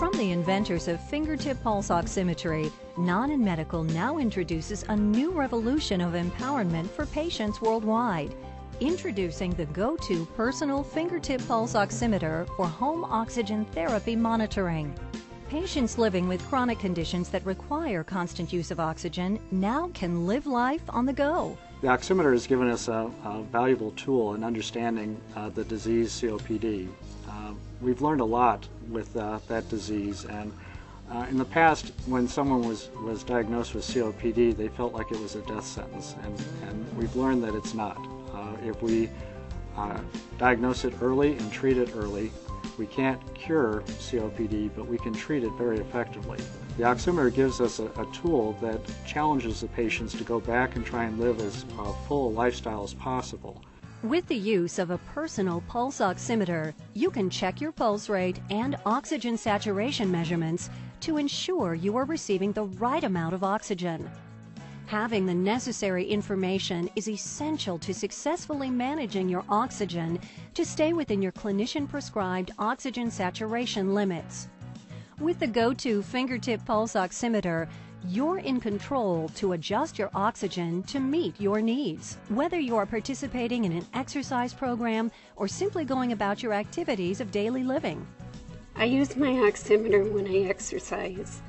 From the inventors of fingertip pulse oximetry, Nonin Medical now introduces a new revolution of empowerment for patients worldwide. Introducing the GO2 personal fingertip pulse oximeter for home oxygen therapy monitoring. Patients living with chronic conditions that require constant use of oxygen now can live life on the go. The oximeter has given us a, a valuable tool in understanding uh, the disease COPD. We've learned a lot with uh, that disease and uh, in the past, when someone was, was diagnosed with COPD, they felt like it was a death sentence, and, and we've learned that it's not. Uh, if we uh, diagnose it early and treat it early, we can't cure COPD, but we can treat it very effectively. The oximeter gives us a, a tool that challenges the patients to go back and try and live as uh, full a lifestyle as possible. With the use of a personal pulse oximeter, you can check your pulse rate and oxygen saturation measurements to ensure you are receiving the right amount of oxygen. Having the necessary information is essential to successfully managing your oxygen to stay within your clinician prescribed oxygen saturation limits. With the GO2 fingertip pulse oximeter, you're in control to adjust your oxygen to meet your needs. Whether you are participating in an exercise program or simply going about your activities of daily living. I use my oximeter when I exercise.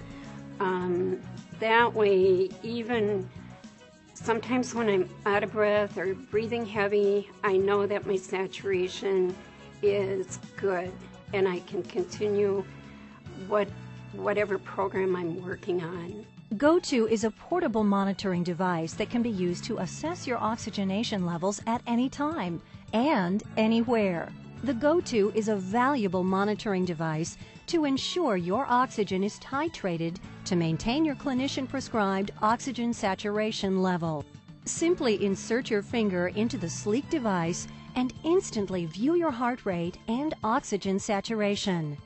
Um, that way, even sometimes when I'm out of breath or breathing heavy, I know that my saturation is good and I can continue what whatever program I'm working on. GO2 is a portable monitoring device that can be used to assess your oxygenation levels at any time and anywhere. The GO2 is a valuable monitoring device to ensure your oxygen is titrated to maintain your clinician prescribed oxygen saturation level. Simply insert your finger into the sleek device and instantly view your heart rate and oxygen saturation.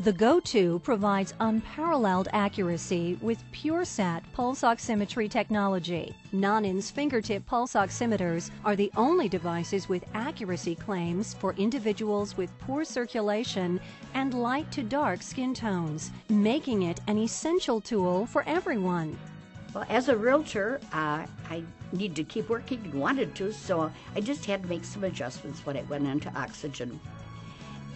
The GO2 provides unparalleled accuracy with PureSat pulse oximetry technology. Nonin's fingertip pulse oximeters are the only devices with accuracy claims for individuals with poor circulation and light to dark skin tones, making it an essential tool for everyone. Well, as a realtor, uh, I need to keep working and wanted to, so I just had to make some adjustments when it went into oxygen.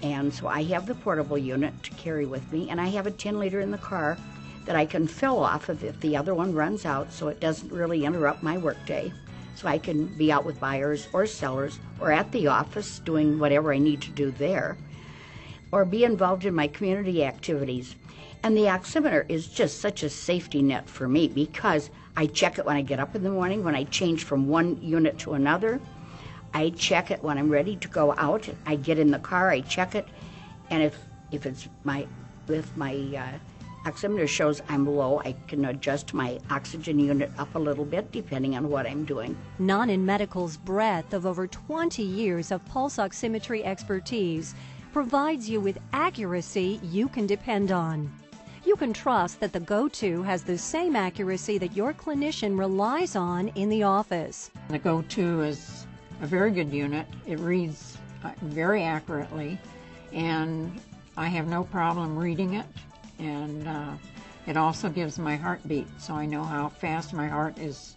And so I have the portable unit to carry with me, and I have a 10 liter in the car that I can fill off of if the other one runs out so it doesn't really interrupt my workday. So I can be out with buyers or sellers or at the office doing whatever I need to do there or be involved in my community activities. And the oximeter is just such a safety net for me because I check it when I get up in the morning, when I change from one unit to another. I check it when I'm ready to go out. I get in the car, I check it, and if if it's my if my uh, oximeter shows I'm low, I can adjust my oxygen unit up a little bit depending on what I'm doing. Nonin Medical's breadth of over 20 years of pulse oximetry expertise provides you with accuracy you can depend on. You can trust that the GO2 has the same accuracy that your clinician relies on in the office. The GO2 is a very good unit. It reads uh, very accurately, and I have no problem reading it. And uh, it also gives my heartbeat, so I know how fast my heart is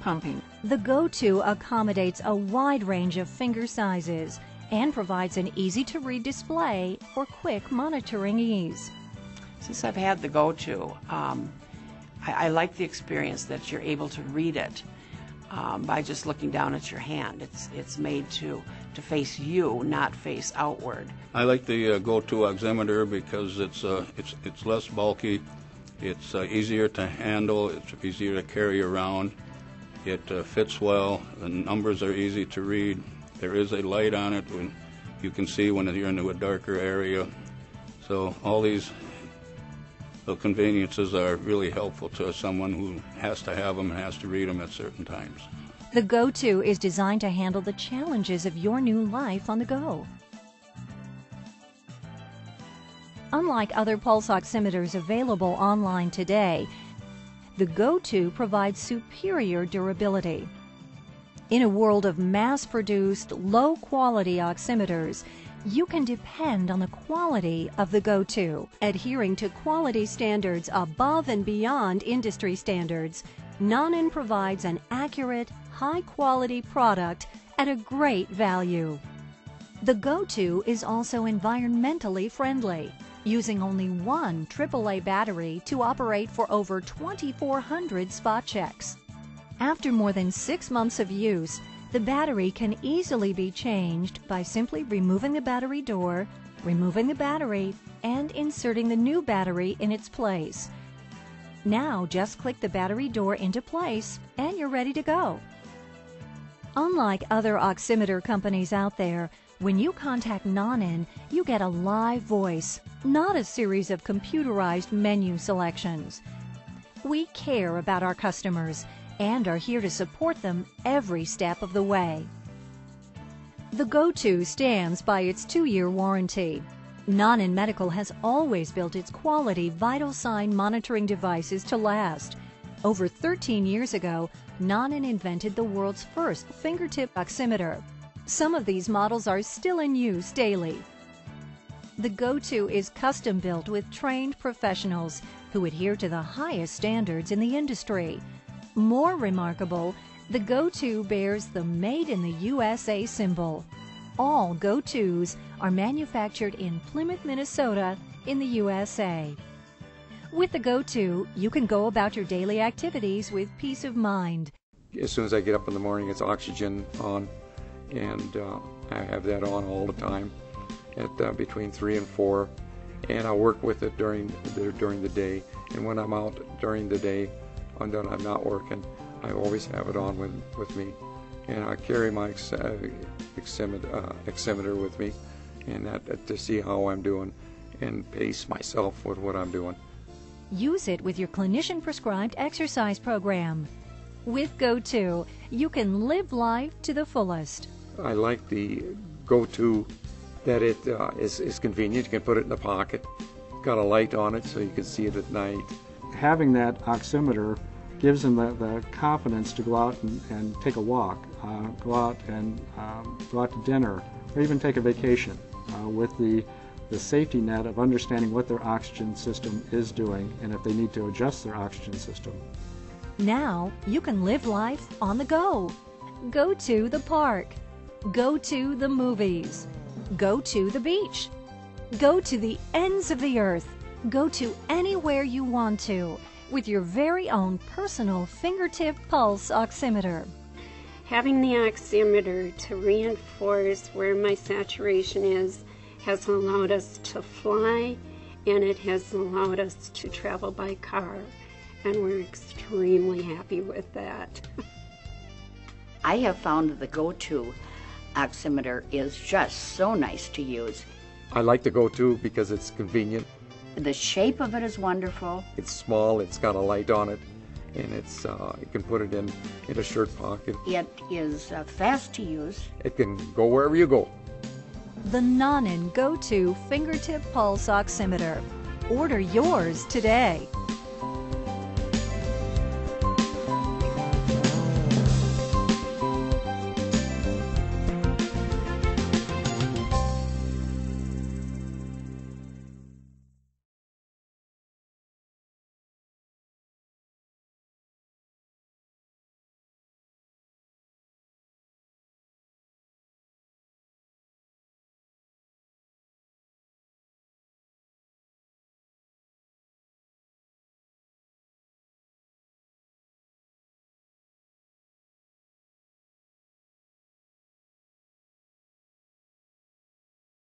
pumping. The GO2 accommodates a wide range of finger sizes and provides an easy-to-read display for quick monitoring ease. Since I've had the GO2, um, I, I like the experience that you're able to read it um, by just looking down at your hand. It's it's made to to face you, not face outward. I like the uh, GO2 oximeter because it's uh, it's it's less bulky, it's uh, easier to handle, it's easier to carry around. It uh, fits well. The numbers are easy to read. There is a light on it when you can see when you're into a darker area. So all these the conveniences are really helpful to someone who has to have them and has to read them at certain times. The GO2 is designed to handle the challenges of your new life on the go. Unlike other pulse oximeters available online today, the GO2 provides superior durability. In a world of mass produced, low quality oximeters, you can depend on the quality of the GO2. Adhering to quality standards above and beyond industry standards, Nonin provides an accurate, high-quality product at a great value. The GO2 is also environmentally friendly, using only one AAA battery to operate for over 2,400 spot checks. After more than six months of use, the battery can easily be changed by simply removing the battery door, removing the battery, and inserting the new battery in its place. Now just click the battery door into place and you're ready to go. Unlike other oximeter companies out there, when you contact Nonin, you get a live voice, not a series of computerized menu selections. We care about our customers and are here to support them every step of the way. The GO2 stands by its two-year warranty. Nonin Medical has always built its quality vital sign monitoring devices to last. Over 13 years ago, Nonin invented the world's first fingertip oximeter. Some of these models are still in use daily. The GO2 is custom built with trained professionals who adhere to the highest standards in the industry. More remarkable, the GO2 bears the Made in the USA symbol. All GO2s are manufactured in Plymouth, Minnesota in the USA. With the GO2, you can go about your daily activities with peace of mind. As soon as I get up in the morning, it's oxygen on, and uh, I have that on all the time at uh, between 3 and 4, and I work with it during the, during the day. And when I'm out during the day, then I'm not working, I always have it on with, with me. And I carry my ex, uh, uh, with me and that, to see how I'm doing and pace myself with what I'm doing. Use it with your clinician prescribed exercise program. With GO2, you can live life to the fullest. I like the GO2 that it uh, is is convenient. You can put it in the pocket. It's Got a light on it so you can see it at night having that oximeter gives them the, the confidence to go out and, and take a walk, uh, go out and um, go out to dinner, or even take a vacation uh, with the, the safety net of understanding what their oxygen system is doing and if they need to adjust their oxygen system. Now you can live life on the go. Go to the park. Go to the movies. Go to the beach. Go to the ends of the earth Go to anywhere you want to with your very own personal fingertip pulse oximeter. Having the oximeter to reinforce where my saturation is has allowed us to fly and it has allowed us to travel by car and we're extremely happy with that. I have found the GO2 oximeter is just so nice to use. I like the GO2 because it's convenient the shape of it is wonderful. It's small, it's got a light on it, and it's uh, you can put it in, in a shirt pocket. It is uh, fast to use. It can go wherever you go. The Nonin GO2 Fingertip Pulse Oximeter. Order yours today.